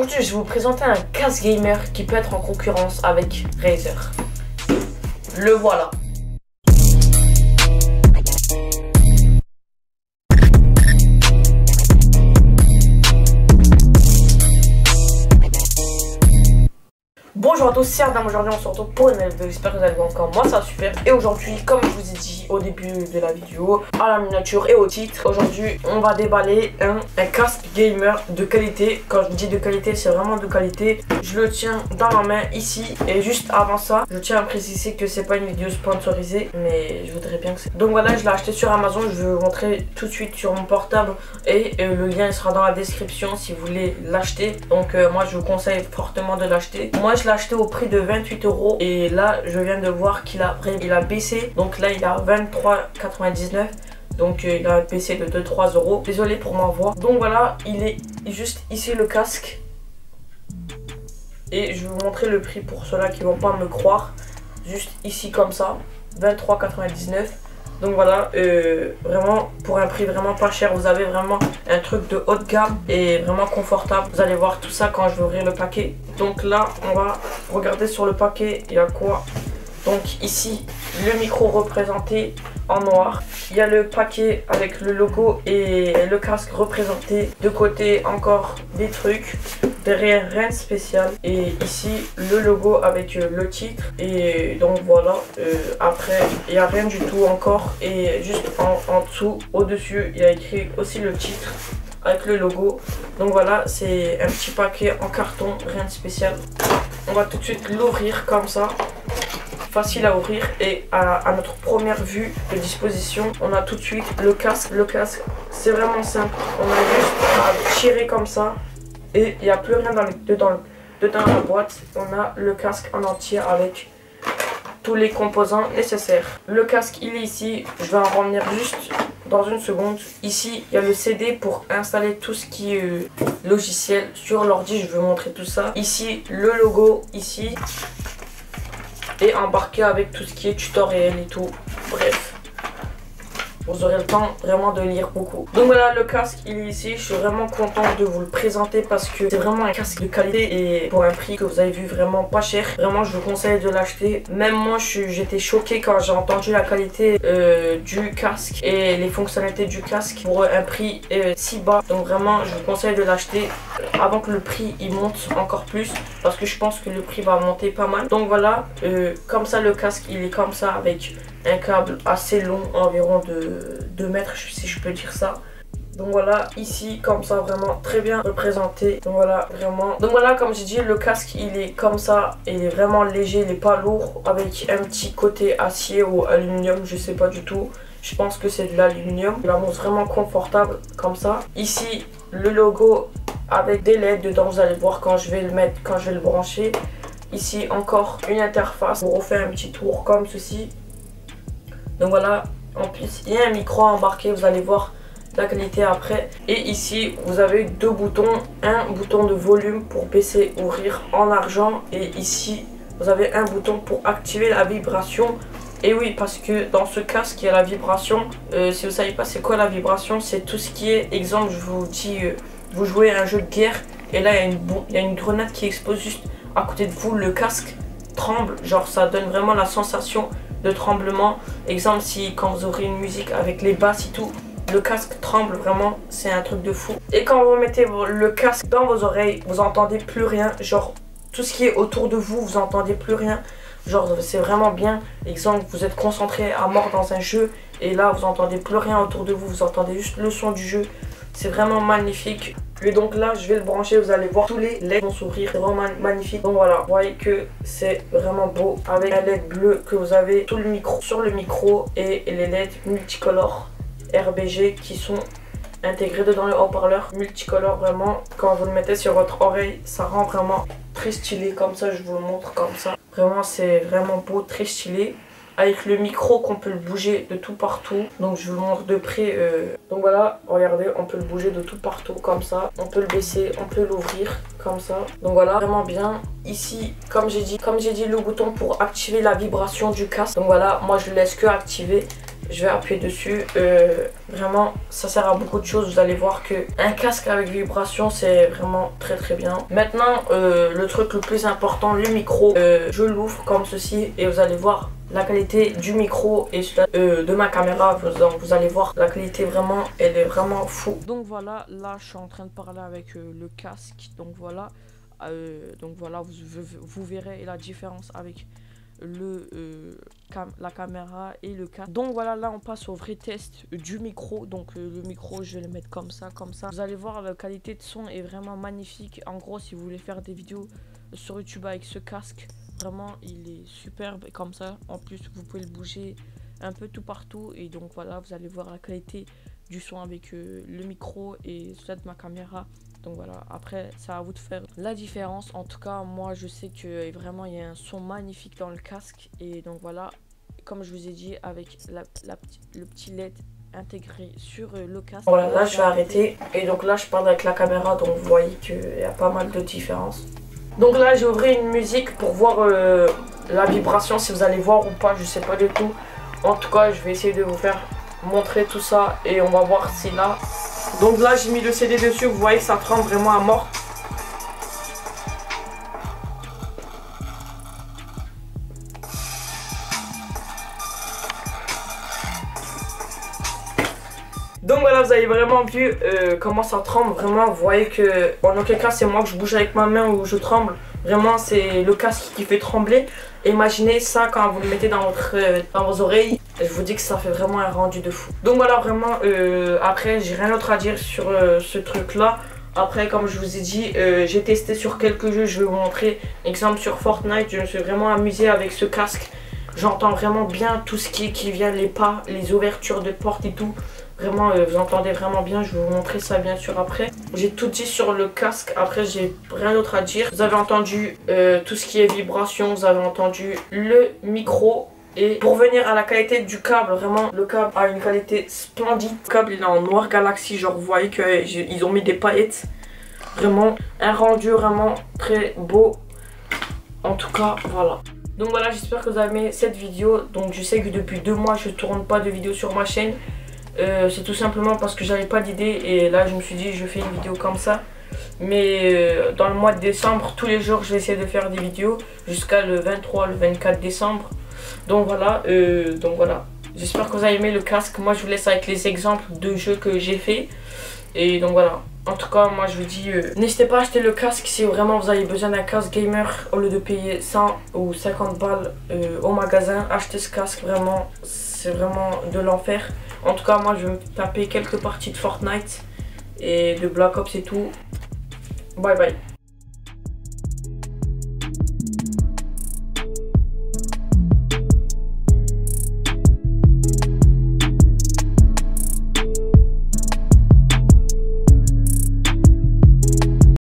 aujourd'hui je vais vous présenter un casque gamer qui peut être en concurrence avec Razer. Le voilà. Bonjour à tous, c'est Adam, aujourd'hui on se retrouve pour une nouvelle vidéo, j'espère que vous allez bien encore, moi ça va super. Et aujourd'hui, comme je vous ai dit au début de la vidéo, à la miniature et au titre Aujourd'hui, on va déballer un, un casque gamer de qualité. Quand je dis de qualité, c'est vraiment de qualité. Je le tiens dans ma main ici. Et juste avant ça, je tiens à préciser que c'est pas une vidéo sponsorisée Mais je voudrais bien que c'est... Donc voilà, je l'ai acheté sur Amazon, je vais vous montrer tout de suite sur mon portable. Et euh, le lien sera dans la description si vous voulez l'acheter. Donc euh, moi je vous conseille fortement de l'acheter. Moi je acheté au prix de 28 euros et là je viens de voir qu'il a, il a baissé. Donc là il a 23,99 donc euh, il a baissé de 2-3 euros. Désolé pour ma voix. Donc voilà il est juste ici le casque. Et je vais vous montrer le prix pour ceux-là qui vont pas me croire. Juste ici comme ça 23,99 donc voilà, euh, vraiment pour un prix vraiment pas cher, vous avez vraiment un truc de haute gamme et vraiment confortable. Vous allez voir tout ça quand je vais ouvrir le paquet. Donc là, on va regarder sur le paquet, il y a quoi? Donc ici, le micro représenté en noir. Il y a le paquet avec le logo et le casque représenté. De côté, encore des trucs. Derrière, rien de spécial. Et ici, le logo avec euh, le titre. Et donc voilà. Euh, après, il n'y a rien du tout encore. Et juste en, en dessous, au-dessus, il y a écrit aussi le titre avec le logo. Donc voilà, c'est un petit paquet en carton, rien de spécial. On va tout de suite l'ouvrir comme ça facile à ouvrir et à, notre première vue de disposition on a tout de suite le casque le casque c'est vraiment simple on a juste à tirer comme ça et il n'y a plus rien dans dedans, dedans la boîte on a le casque en entier avec tous les composants nécessaires le casque il est ici je vais en revenir juste dans une seconde. Ici, il y a le CD pour installer tout ce qui est euh, logiciel sur l'ordi. Je vais montrer tout ça. Ici, le logo. Ici, et embarquer avec tout ce qui est tutoriel et tout. Bref vous aurez le temps vraiment de lire beaucoup. Donc voilà, le casque il est ici. Je suis vraiment content de vous le présenter parce que c'est vraiment un casque de qualité et pour un prix que vous avez vu vraiment pas cher. Vraiment, je vous conseille de l'acheter. Même moi, j'étais choqué quand j'ai entendu la qualité euh, du casque et les fonctionnalités du casque pour un prix euh, si bas. Donc vraiment, je vous conseille de l'acheter avant que le prix il monte encore plus parce que je pense que le prix va monter pas mal. Donc voilà, euh, comme ça le casque il est comme ça avec un câble assez long, environ de 2 mètres si je peux dire ça. Donc voilà, ici comme ça vraiment très bien représenté. Donc voilà, vraiment. Donc voilà, comme j'ai dit, le casque il est comme ça. Il est vraiment léger, il n'est pas lourd. Avec un petit côté acier ou aluminium, je sais pas du tout. Je pense que c'est de l'aluminium. Il annonce vraiment confortable comme ça. Ici, le logo avec des LED dedans. Vous allez voir quand je vais le mettre, quand je vais le brancher. Ici encore une interface. On refait un petit tour comme ceci. Donc voilà, en plus il y a un micro embarqué, vous allez voir la qualité après. Et ici vous avez deux boutons, un bouton de volume pour baisser, ouvrir en argent. Et ici vous avez un bouton pour activer la vibration. Et oui, parce que dans ce casque, il y a la vibration. Euh, si vous savez pas c'est quoi la vibration, c'est tout ce qui est, exemple, je vous dis, euh, vous jouez à un jeu de guerre. Et là, il y, a une, il y a une grenade qui explose juste à côté de vous. Le casque tremble. Genre, ça donne vraiment la sensation de tremblement. Exemple, si quand vous aurez une musique avec les basses et tout, le casque tremble vraiment, c'est un truc de fou. Et quand vous mettez le casque dans vos oreilles, vous entendez plus rien. Genre, tout ce qui est autour de vous, vous entendez plus rien. Genre, c'est vraiment bien. Exemple, vous êtes concentré à mort dans un jeu et là, vous entendez plus rien autour de vous. Vous entendez juste le son du jeu. C'est vraiment magnifique. Et donc là, je vais le brancher, vous allez voir. Tous les LED vont s'ouvrir. C'est vraiment magnifique. Donc voilà, vous voyez que c'est vraiment beau avec un LED bleu que vous avez tout le micro, sur le micro et les LED multicolores RBG qui sont intégrés dedans le haut-parleur. Multicolore vraiment quand vous le mettez sur votre oreille ça rend vraiment très stylé. Comme ça je vous le montre comme ça. Vraiment c'est vraiment beau très stylé avec le micro qu'on peut le bouger de tout partout. Donc je vous montre de près. Euh. Donc voilà, regardez, on peut le bouger de tout partout comme ça. On peut le baisser, on peut l'ouvrir comme ça. Donc voilà, vraiment bien. Ici, comme j'ai dit, comme j'ai dit, le bouton pour activer la vibration du casque. Donc voilà, moi je laisse que activer. je vais appuyer dessus. Euh, vraiment, ça sert à beaucoup de choses. Vous allez voir que un casque avec vibration, c'est vraiment très très bien. Maintenant, euh, le truc le plus important, le micro. Je l'ouvre comme ceci et vous allez voir la qualité du micro et de ma caméra. Vous, allez voir la qualité vraiment, elle est vraiment fou. Donc voilà, là je suis en train de parler avec le casque. Donc voilà. donc voilà, vous, verrez la différence avec euh, la caméra et le cas Donc voilà, là on passe au vrai test du micro. Donc euh, le micro, je vais le mettre comme ça, comme ça. Vous allez voir, la qualité de son est vraiment magnifique. En gros, si vous voulez faire des vidéos sur YouTube avec ce casque, vraiment il est superbe comme ça. En plus, vous pouvez le bouger un peu tout partout. Et donc voilà, vous allez voir la qualité du son avec euh, le micro et ça de ma caméra. Donc voilà, après, c'est à vous de faire la différence. En tout cas, moi, je sais que vraiment, il y a un son magnifique dans le casque. Et donc voilà, comme je vous ai dit, avec le petit LED intégré sur euh, le casque. Voilà, là, je vais arrêter. Et donc là, je parle avec la caméra. Donc vous voyez qu'il y a pas mal de différences. Donc là, j'ai ouvert une musique pour voir euh, la vibration, si vous allez voir ou pas, je sais pas du tout. En tout cas, je vais essayer de vous faire montrer tout ça et on va voir si là donc là, j'ai mis le CD dessus. Vous voyez, ça tremble vraiment à mort. Vraiment vu euh, comment ça tremble. Vraiment, vous voyez que en aucun cas, c'est moi que je bouge avec ma main ou je tremble. Vraiment, c'est le casque qui fait trembler. Imaginez ça quand vous le mettez dans, votre, euh, dans vos oreilles. Je vous dis que ça fait vraiment un rendu de fou. Donc voilà, vraiment, euh, après, j'ai rien d'autre à dire sur ce truc-là. Après, comme je vous ai dit, j'ai testé sur quelques jeux. Je vais vous montrer. Exemple sur Fortnite, je me suis vraiment amusé avec ce casque. J'entends vraiment bien tout ce qui, qui vient, les pas, les ouvertures de portes et tout. Vraiment, vous entendez vraiment bien. Je vais vous montrer ça bien sûr après. J'ai tout dit sur le casque. Après, j'ai rien d'autre à dire. Vous avez entendu tout ce qui est vibration. Vous avez entendu le micro. Et pour venir à la qualité du câble, vraiment, le câble a une qualité splendide. Le câble, il est en noir galaxie, genre vous voyez qu'ils ont mis des paillettes. Vraiment, un rendu vraiment très beau. En tout cas, voilà. Donc voilà, j'espère que vous avez aimé cette vidéo. Donc je sais que depuis deux mois, je tourne pas de vidéo sur ma chaîne. Euh, c'est tout simplement parce que j'avais pas d'idée et là je me suis dit je fais une vidéo comme ça. Mais euh, dans le mois de décembre, tous les jours, je vais de faire des vidéos jusqu'à le 23, le 24 décembre. Donc voilà, euh, donc voilà. J'espère que vous avez aimé le casque. Moi, je vous laisse avec les exemples de jeux que j'ai fait. Et donc voilà. En tout cas, moi je vous dis, n'hésitez pas à acheter le casque si vraiment vous avez besoin d'un casque gamer au lieu de payer 100 ou 50 balles au magasin. Achetez ce casque, vraiment, c'est vraiment de l'enfer. En tout cas, moi je vais taper quelques parties de Fortnite et de Black Ops et tout. Bye bye.